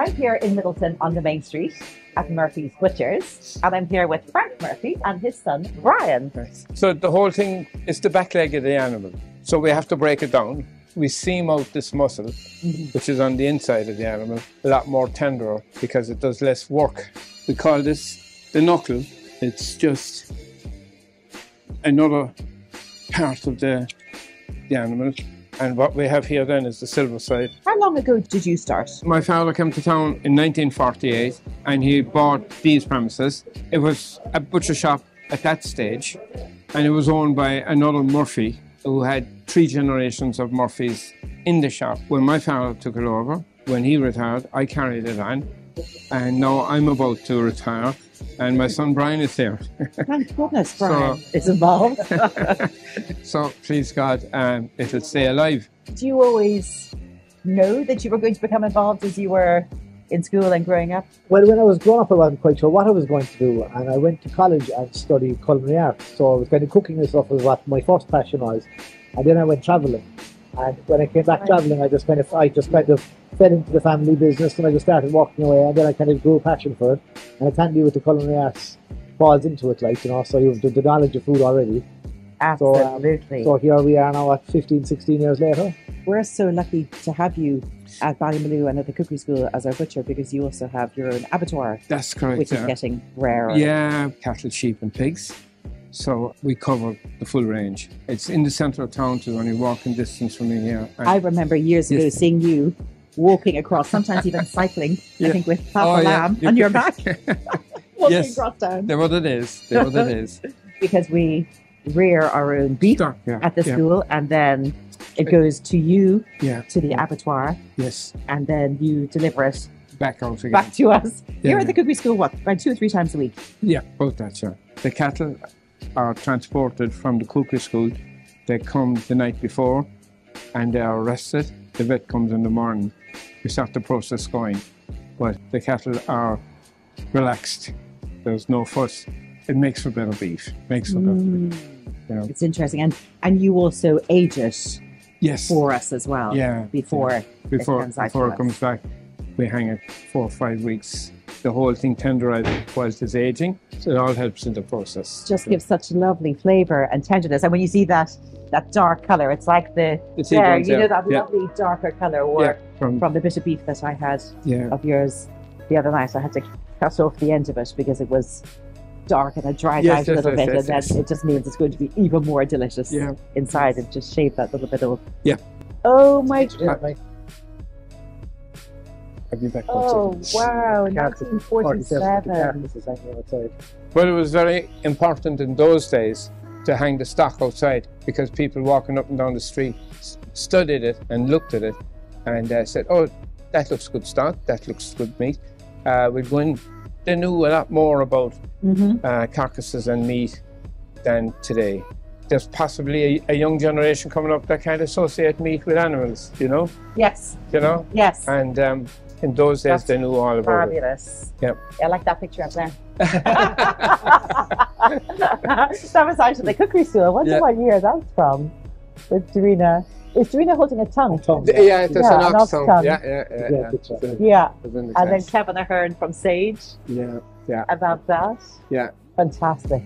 I'm here in Midleton on the main street at Murphy's Butchers, and I'm here with Frank Murphy and his son Brian. So the whole thing is the back leg of the animal. So we have to break it down. We seam out this muscle, mm-hmm. which is on the inside of the animal, a lot more tender because it does less work. We call this the knuckle. It's just another part of the, the animal. And what we have here then is the silver side. How long ago did you start? My father came to town in 1948 and he bought these premises. It was a butcher shop at that stage and it was owned by another Murphy who had three generations of Murphys in the shop. When my father took it over, when he retired, I carried it on and now I'm about to retire and my son Brian is there. Thank goodness Brian is involved. so please God, um, it'll stay alive. Do you always know that you were going to become involved as you were in school and growing up? Well, when I was growing up, I wasn't quite sure what I was going to do, and I went to college and studied culinary arts. So I was kind of cooking and stuff was what my first passion was, and then I went travelling. And when I came back Right. travelling, I just kind of, I just kind of fell into the family business, and I just started walking away, and then I kind of grew a passion for it. And I can't with the culinary arts falls into it, like you know. So you've the, the knowledge of food already. So, um, Absolutely. So here we are now, at 15, 16 years later. we're so lucky to have you at Ballymaloe and at the cookery school as our butcher because you also have your own abattoir, That's correct. which is getting rarer. Yeah, cattle, sheep, and pigs. So we cover the full range. It's in the centre of town, so only walking distance from me here. And- I remember years ago Yes. seeing you walking across, sometimes even cycling, I think with Papa Oh, yeah. Lamb on your back, walking Yes. across town. They're what it is. They're what it is. Because we rear our own beef Stock, yeah, at the yeah, school and then it goes to you, Yeah. to the abattoir, Yes. and then you deliver it Back out again. back to us. Yeah, You're at the cookery school, what, about two or three times a week? Yeah, both that, yeah. The cattle are transported from the cookery school. They come the night before and they are arrested. The vet comes in the morning. We start the process going. But the cattle are relaxed. There's no fuss. It makes for better beef. Makes for better beef. Mm. You know. It's interesting. And and you also age it Yes. for us as well. Yeah. Before before comes out before it comes back, we hang it four or five weeks. The whole thing tenderizes whilst it's aging, so it all helps in the process. just gives such a lovely flavour and tenderness. And when you see that that dark colour, it's like the The there, T-bones you know that yeah, lovely darker colour or yeah, from, from the bit of beef that I had yeah, of yours the other night. I had to cut off the end of it because it was dark and it dried Yes, out a yes, little yes, bit, yes, and yes. then it just means it's going to be even more delicious yeah. inside and just shave that little bit off. Yeah. Oh my! Yeah, right. I'll be back. Oh wow! Cats at 47 1947. carcasses hanging outside. Well, it was very important in those days to hang the stock outside because people walking up and down the street studied it and looked at it and uh, said, "Oh, that looks good stock. That looks good meat." Uh, we'd go in. They knew a lot more about hmm uh, carcasses and meat than today. There's possibly a, a young generation coming up that can't associate meat with animals, you know, Yes. you know, Yes. and um, in those days That's they knew all about it. Fabulous. Yep. I like that picture up there. that was out of the cookery school. I wonder Yeah. what year that's from. With Darina. Is Darina holding a tongue? Tongue, yeah, there's Yeah, an an ox ox tongue. tongue. Yeah, yeah, yeah. Yeah, yeah. picture. Yeah. the And then class. Kevin Aherne from Sage yeah, yeah, about that. yeah. Fantastic.